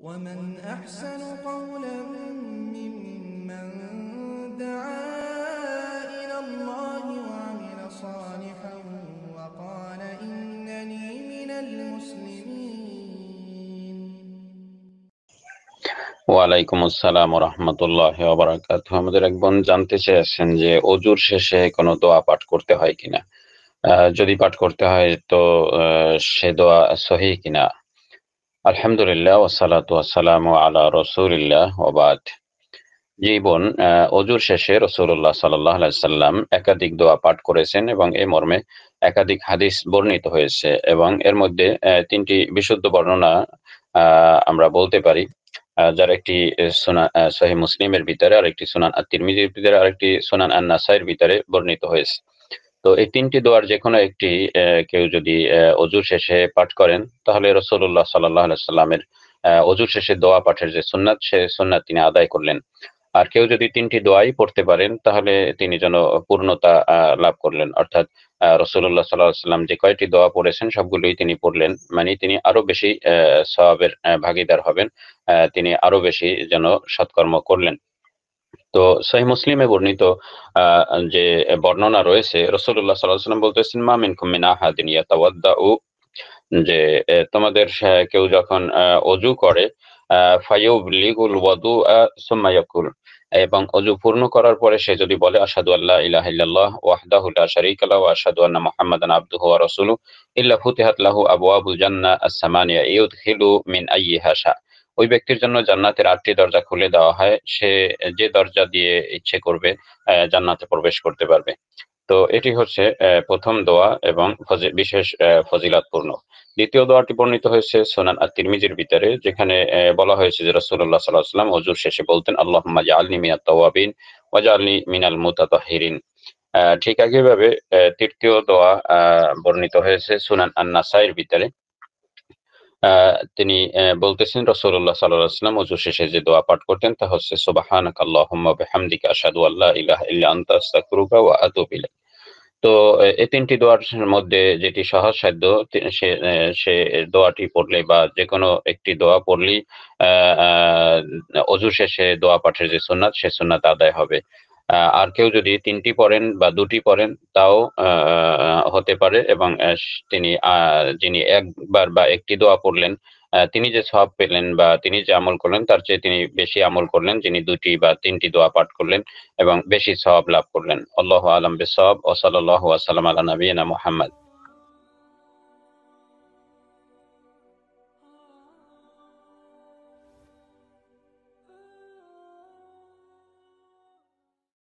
ومن أحسن قولا ممن دعا إلى الله وعمل صالحا وقال إنني من المسلمين ওয়ালাইকুম আসসালাম রহমতুল্লাহ ওবরাকাত আমাদের এক বোন জানতে চেয়েছেন যে অজুর শেষে কোনো দোয়া পাঠ করতে হয় কিনা আহ, যদি পাঠ করতে হয় তো আহ, সে দোয়া সহি কিনা আলহামদুলিল্লাহ ওসালাতু আসসালাম আলা রসুলিল্লাহ ওবাদ জি বোন আহ, অজুর শেষে রসুল্লাহ সাল্লাহ সাল্লাম একাধিক দোয়া পাঠ করেছেন এবং এই মর্মে একাধিক হাদিস বর্ণিত হয়েছে এবং এর মধ্যে তিনটি বিশুদ্ধ বর্ণনা আমরা বলতে পারি। যার একটি সুনান সহি মুসলিমের ভিতরে আরেকটি সোনান তিরমিজির ভিতরে আরেকটি সোনান সুনান আন ভিতরে বর্ণিত হয়েছে। তো এই তিনটি দোয়ার যে কোনো একটি কেউ যদি অজু শেষে পাঠ করেন তাহলে রসুল্লাহ সাল্লাহ সাল্লামের অজু শেষে দোয়া পাঠের যে সুন্নাত সে সুন্নাত তিনি আদায় করলেন। আর কেউ যদি তিনটি দোয়াই পড়তে পারেন তাহলে তিনি যেন পূর্ণতা লাভ করলেন। অর্থাৎ রসুল্লাহ সাল্লাহ সাল্লাম যে কয়টি দোয়া পড়েছেন সবগুলোই তিনি পড়লেন। মানে তিনি আরও বেশি আহ, ভাগীদার হবেন। তিনি আরও বেশি যেন সৎকর্ম করলেন। তো সহি মুসলিমে বর্ণিত যে বর্ণনা রয়েছে রসুল্লাহ সাল্লাম বলতেছেন, মা মিনকুম মিন আহাদিন ইয়াতাওয়াদ্দাউ যে তোমাদের কেউ যখন অজু করে ফায়ুবলিগুল ওয়াদু সুম্মা ইয়াকুল, এবং অজু পূর্ণ করার পরে সে যদি বলে, আশহাদু আল্লাহ ইলাহা ইল্লাল্লাহ ওয়াহদাহু লা শারীকা লাহু আশহাদু আন্না মুহাম্মাদান আবদুহু ওয়া রাসূলুহু ইল্লা ফুতিহাত লাহু আবওয়াবুল জান্নাহ আস-সামানিয়া ইউদখিলু মিন আইয়িহা শা ওই ব্যক্তির জন্য জান্নাতের আটটি দরজা খুলে দেওয়া হয়। সে যে দরজা দিয়ে ইচ্ছে করবে জান্নাতে প্রবেশ করতে পারবে। তো এটি হচ্ছে প্রথম দোয়া এবং বিশেষ ফজিলাতপূর্ণ। দ্বিতীয় দোয়াটি বর্ণিত হয়েছে সোনান আর তিরমিজির ভিতরে, যেখানে বলা হয়েছে যে রসুল্লাহ সাল্লাহ সাল্লাম অজুর শেষে বলতেন আল্লাহ জাআলনি মিনাত তাওয়াবিন ওয়াজআলনি মিনাল মুতাতাহিরিন। ঠিক একইভাবে তৃতীয় দোয়া বর্ণিত হয়েছে সুনান আন নাসাইয়ের ভিতরে। তিনি বলতেছেন রসুল্লাহ সাল্লাহ সাল্লাম অজু শেষে যে দোয়া পাঠ করতেন তা হচ্ছে সুবাহানাক আল্লাহুম্মা বিহামদিকা আশহাদু আল্লা ইলাহা ইল্লা আনতা আস্তাগফিরুকা ওয়া আতুবু তো এই তিনটি দোয়ার মধ্যে যেটি সহজ সাধ্য সে সে দোয়াটি পড়লে বা যে কোনো একটি দোয়া পড়লেই অজু শেষে দোয়া পাঠের যে সুন্নাত, সে সুন্নাত আদায় হবে। আর কেউ যদি তিনটি পড়েন বা দুটি পড়েন, তাও হতে পারে এবং তিনি যিনি একবার বা একটি দোয়া পড়লেন তিনি যে সব পেলেন বা তিনি যে আমল করলেন, তার চেয়ে তিনি বেশি আমল করলেন, যিনি দুটি বা তিনটি দোয়া পাঠ করলেন এবং বেশি সব লাভ করলেন। আল্লাহ আলম বেসব ও সাল্লাহ আলা নবীনা মুহাম্মদ।